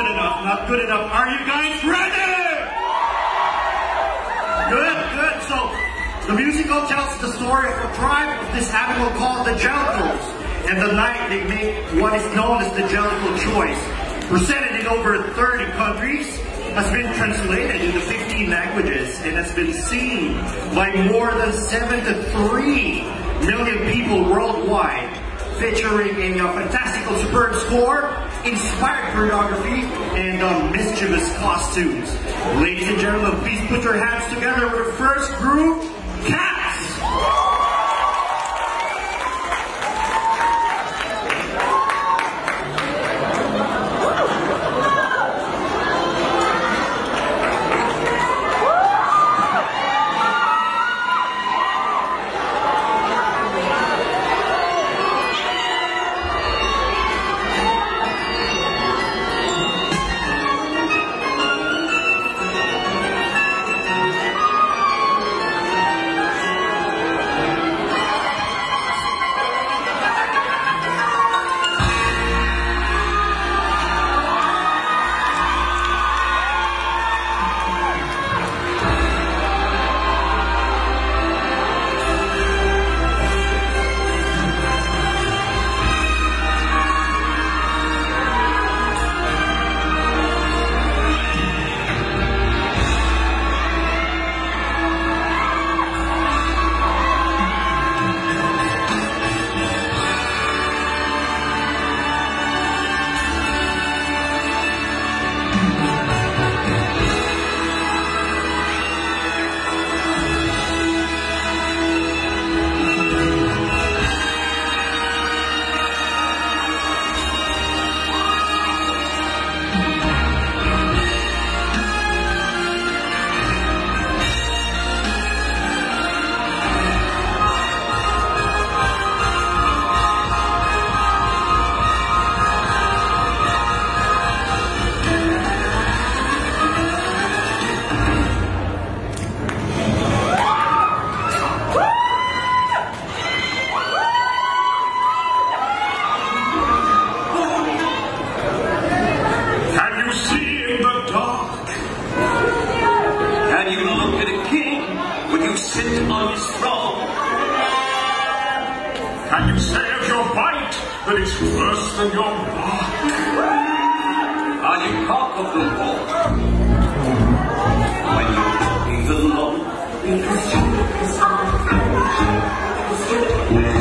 good enough, not good enough. Are you guys ready? Good, good. So, the musical tells the story of a tribe of this animal called the Jellicles. And the night they make what is known as the Jellicle Choice. Presented in over 30 countries, has been translated into 15 languages, and has been seen by more than 73 million people worldwide featuring a fantastical superb score, inspired choreography, and uh, mischievous costumes. Ladies and gentlemen, please put your hands together with first group, Cats! and you say of your bite that it's worse than your bark. Are you part of the walk? When you're walking along, because you're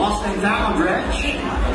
Lost and found, Reg?